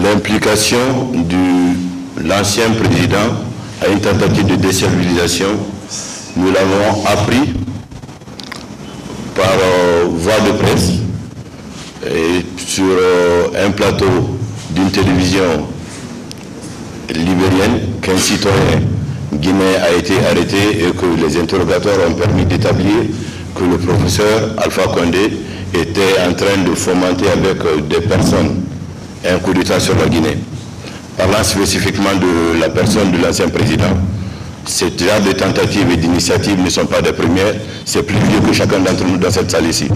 l'implication de l'ancien président à une tentative de déstabilisation. Nous l'avons appris par euh, voie de presse et sur euh, un plateau d'une télévision libérienne qu'un citoyen guinéen a été arrêté et que les interrogateurs ont permis d'établir que le professeur Alpha Condé était en train de fomenter avec euh, des personnes un coup d'État sur la Guinée. Parlant spécifiquement de la personne de l'ancien président, ces genre de tentatives et d'initiatives ne sont pas des premières, c'est plus vieux que chacun d'entre nous dans cette salle ici.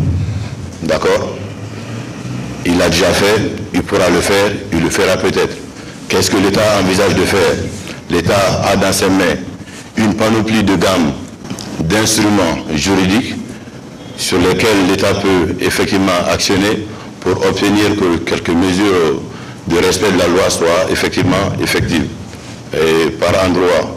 D'accord? Il a déjà fait, il pourra le faire, il le fera peut-être. Qu'est-ce que l'État envisage de faire? L'État a dans ses mains une panoplie de gammes d'instruments juridiques sur lesquels l'État peut effectivement actionner pour obtenir que quelques mesures de respect de la loi soient effectivement effectives. Et par endroit,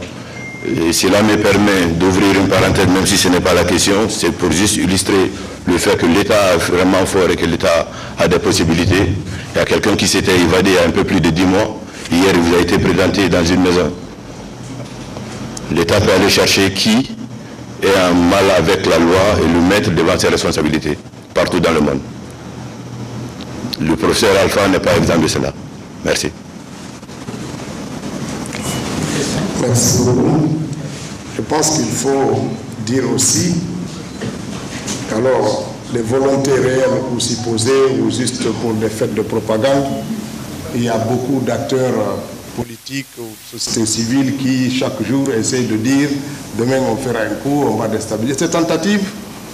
et cela me permet d'ouvrir une parenthèse, même si ce n'est pas la question, c'est pour juste illustrer le fait que l'État est vraiment fort et que l'État a des possibilités. Il y a quelqu'un qui s'était évadé il y a un peu plus de dix mois. Hier, il vous a été présenté dans une maison. L'État peut aller chercher qui est en mal avec la loi et le mettre devant ses responsabilités, partout dans le monde. Le professeur Alpha n'est pas exempt de cela. Merci. Merci beaucoup. Je pense qu'il faut dire aussi alors les volontés réelles ou supposées ou juste pour des faits de propagande, il y a beaucoup d'acteurs politiques ou sociétés civiles qui chaque jour essaient de dire demain on fera un coup, on va déstabiliser. Ces tentatives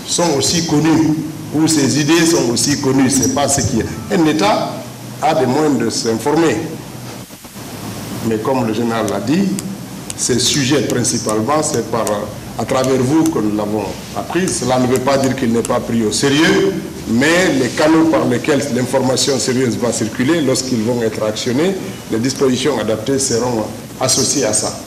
sont aussi connues ou ces idées sont aussi connues. C'est pas ce qui. Un État a des moyens de s'informer. Mais comme le général l'a dit, ces sujets principalement, c'est par à travers vous que nous l'avons appris. Cela ne veut pas dire qu'il n'est pas pris au sérieux, mais les canaux par lesquels l'information sérieuse va circuler, lorsqu'ils vont être actionnés, les dispositions adaptées seront associées à ça.